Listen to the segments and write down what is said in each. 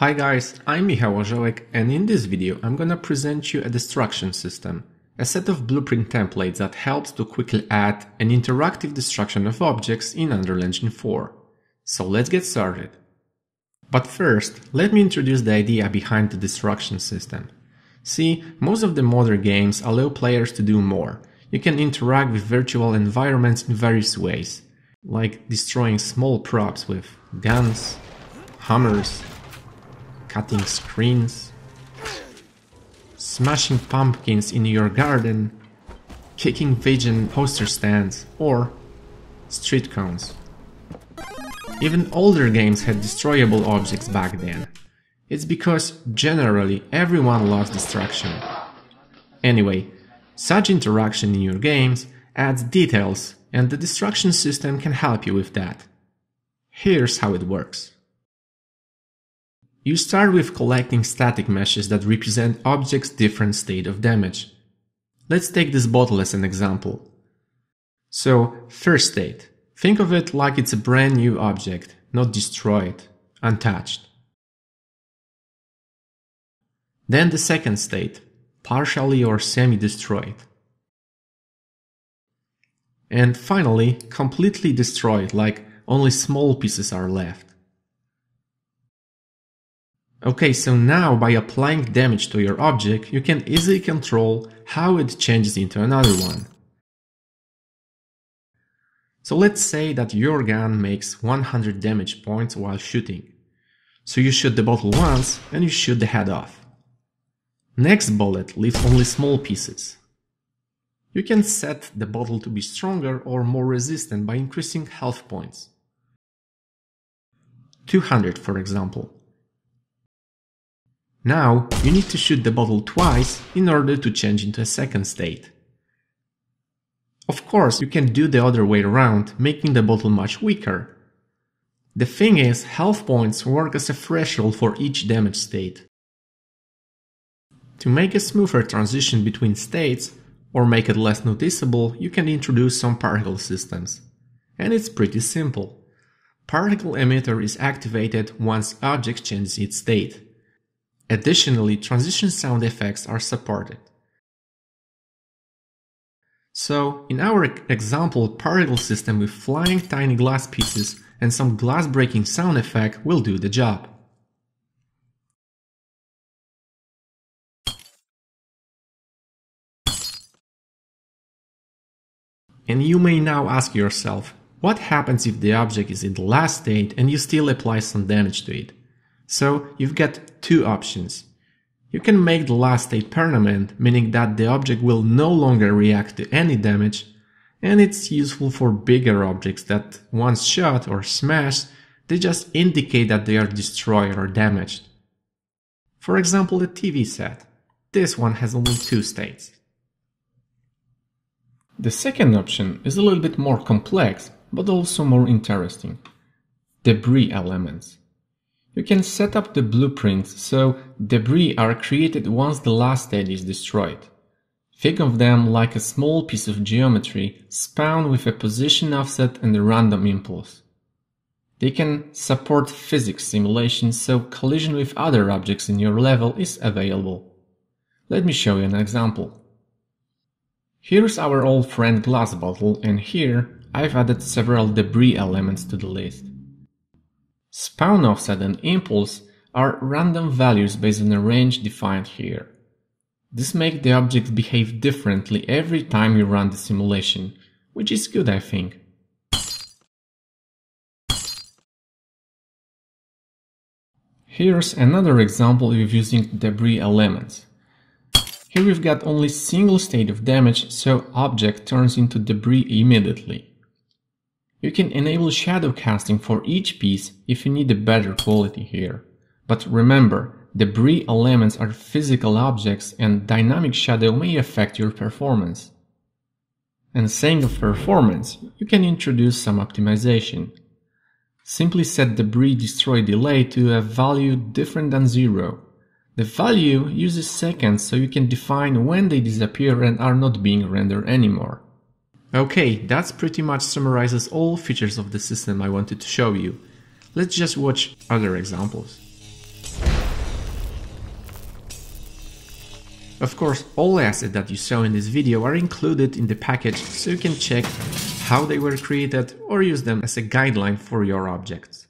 Hi guys, I'm Michał Orzełek and in this video I'm gonna present you a destruction system, a set of blueprint templates that helps to quickly add an interactive destruction of objects in Unreal Engine 4. So let's get started. But first, let me introduce the idea behind the destruction system. See, most of the modern games allow players to do more. You can interact with virtual environments in various ways, like destroying small props with guns, hammers, cutting screens, smashing pumpkins in your garden, kicking vegan poster stands, or street cones. Even older games had destroyable objects back then. It's because generally everyone loves destruction. Anyway, such interaction in your games adds details and the destruction system can help you with that. Here's how it works. You start with collecting static meshes that represent objects' different state of damage. Let's take this bottle as an example. So, first state. Think of it like it's a brand new object, not destroyed, untouched. Then the second state, partially or semi-destroyed. And finally, completely destroyed, like only small pieces are left. Okay, so now by applying damage to your object, you can easily control how it changes into another one. So let's say that your gun makes 100 damage points while shooting. So you shoot the bottle once and you shoot the head off. Next bullet leaves only small pieces. You can set the bottle to be stronger or more resistant by increasing health points. 200 for example. Now, you need to shoot the bottle twice in order to change into a second state. Of course, you can do the other way around, making the bottle much weaker. The thing is, health points work as a threshold for each damage state. To make a smoother transition between states, or make it less noticeable, you can introduce some particle systems. And it's pretty simple. Particle emitter is activated once object changes its state. Additionally, transition sound effects are supported. So, in our example particle system with flying tiny glass pieces and some glass breaking sound effect will do the job. And you may now ask yourself, what happens if the object is in the last state and you still apply some damage to it? So you've got two options. You can make the last state permanent, meaning that the object will no longer react to any damage, and it's useful for bigger objects that once shot or smashed, they just indicate that they are destroyed or damaged. For example, the TV set. This one has only two states. The second option is a little bit more complex, but also more interesting. Debris elements. You can set up the blueprints so debris are created once the last state is destroyed. Think of them like a small piece of geometry spawned with a position offset and a random impulse. They can support physics simulations so collision with other objects in your level is available. Let me show you an example. Here's our old friend glass bottle and here I've added several debris elements to the list. Spawn offset and impulse are random values based on a range defined here. This makes the objects behave differently every time you run the simulation, which is good I think. Here's another example of using debris elements. Here we've got only single state of damage, so object turns into debris immediately. You can enable shadow casting for each piece if you need a better quality here. But remember, debris elements are physical objects and dynamic shadow may affect your performance. And saying of performance, you can introduce some optimization. Simply set debris destroy delay to a value different than zero. The value uses seconds so you can define when they disappear and are not being rendered anymore. Okay, that's pretty much summarizes all features of the system I wanted to show you. Let's just watch other examples. Of course, all assets that you saw in this video are included in the package so you can check how they were created or use them as a guideline for your objects.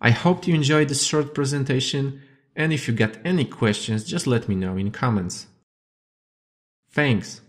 I hope you enjoyed this short presentation and if you got any questions just let me know in comments. Thanks!